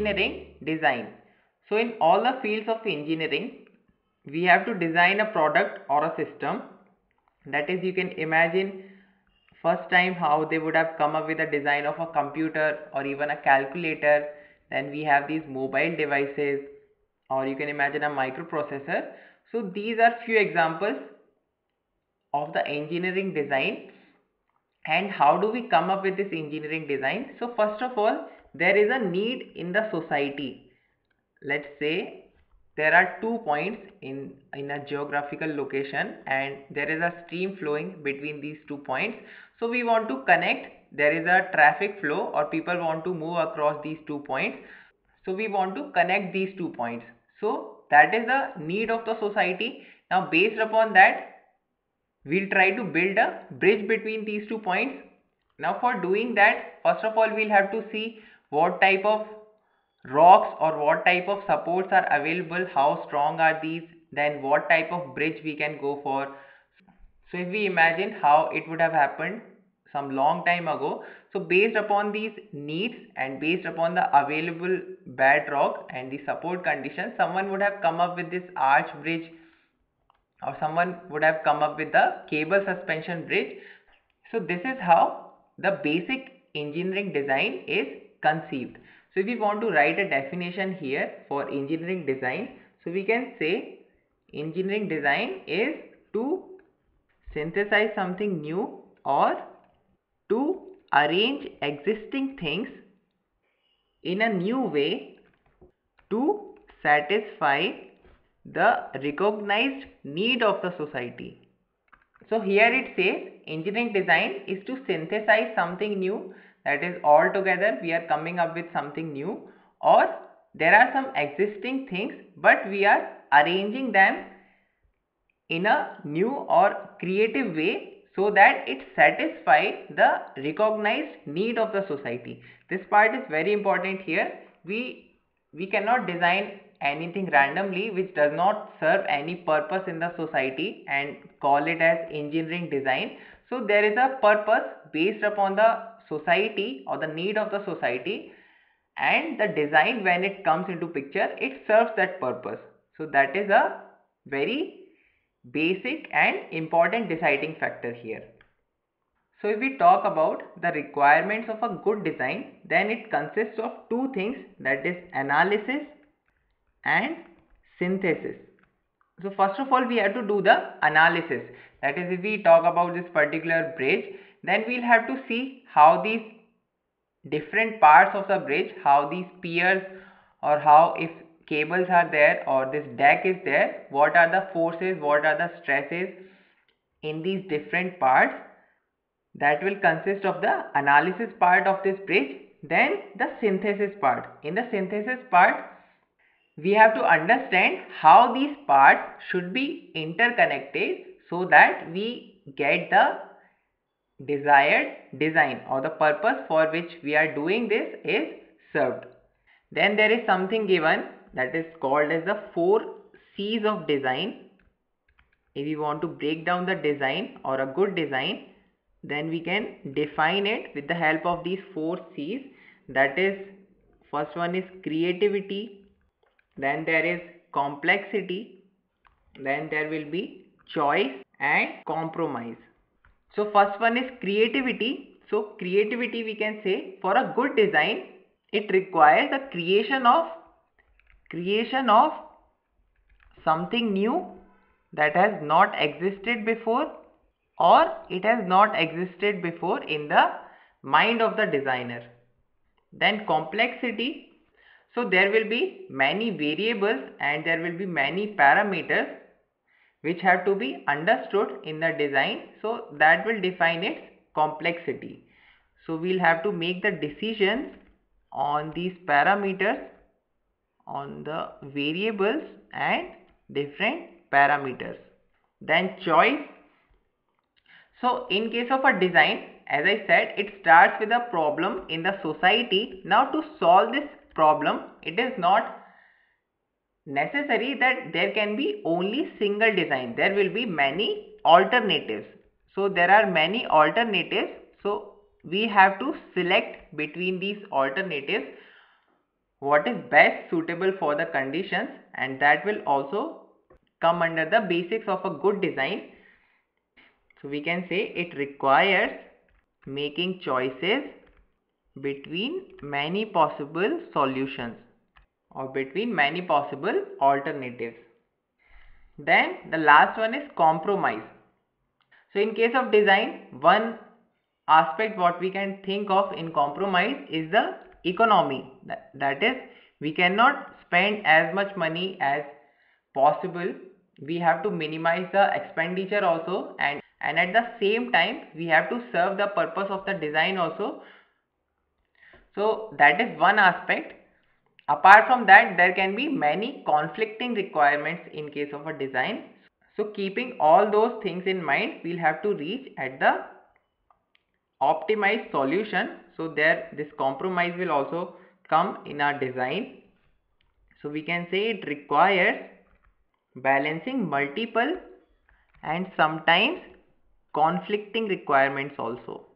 engineering design. So in all the fields of engineering, we have to design a product or a system. That is, you can imagine first time how they would have come up with a design of a computer or even a calculator. Then we have these mobile devices or you can imagine a microprocessor. So these are few examples of the engineering design and how do we come up with this engineering design so first of all there is a need in the society. Let's say there are two points in in a geographical location and there is a stream flowing between these two points. So we want to connect. There is a traffic flow or people want to move across these two points. So we want to connect these two points. So that is the need of the society. Now based upon that we'll try to build a bridge between these two points. Now for doing that first of all we'll have to see what type of rocks or what type of supports are available? How strong are these? Then what type of bridge we can go for? So if we imagine how it would have happened some long time ago so based upon these needs and based upon the available bedrock and the support conditions someone would have come up with this arch bridge or someone would have come up with the cable suspension bridge. So this is how the basic engineering design is conceived. So if we want to write a definition here for engineering design, so we can say engineering design is to synthesize something new or to arrange existing things in a new way to satisfy the recognized need of the society. So here it says engineering design is to synthesize something new that is all together we are coming up with something new or there are some existing things but we are arranging them in a new or creative way so that it satisfies the recognized need of the society. This part is very important here. We, we cannot design anything randomly which does not serve any purpose in the society and call it as engineering design. So there is a purpose based upon the society or the need of the society and the design when it comes into picture it serves that purpose. So that is a very basic and important deciding factor here. So if we talk about the requirements of a good design then it consists of two things that is analysis and synthesis. So first of all we have to do the analysis that is if we talk about this particular bridge then we'll have to see how these different parts of the bridge how these piers or how if cables are there or this deck is there what are the forces what are the stresses in these different parts that will consist of the analysis part of this bridge then the synthesis part. In the synthesis part we have to understand how these parts should be interconnected so that we get the desired design or the purpose for which we are doing this is served. Then there is something given that is called as the 4 C's of design. If we want to break down the design or a good design then we can define it with the help of these 4 C's that is first one is creativity, then there is complexity then there will be choice and compromise so first one is creativity. So creativity we can say for a good design it requires the creation of creation of something new that has not existed before or it has not existed before in the mind of the designer. Then complexity. So there will be many variables and there will be many parameters which have to be understood in the design. So that will define its complexity. So we'll have to make the decisions on these parameters on the variables and different parameters. Then choice. So in case of a design, as I said, it starts with a problem in the society. Now to solve this problem, it is not necessary that there can be only single design. There will be many alternatives. So there are many alternatives. So we have to select between these alternatives what is best suitable for the conditions and that will also come under the basics of a good design. So we can say it requires making choices between many possible solutions or between many possible alternatives. Then the last one is compromise. So in case of design, one aspect what we can think of in compromise is the economy. That, that is, we cannot spend as much money as possible. We have to minimize the expenditure also and, and at the same time we have to serve the purpose of the design also. So that is one aspect Apart from that, there can be many conflicting requirements in case of a design. So keeping all those things in mind, we'll have to reach at the optimized solution. So there this compromise will also come in our design. So we can say it requires balancing multiple and sometimes conflicting requirements also.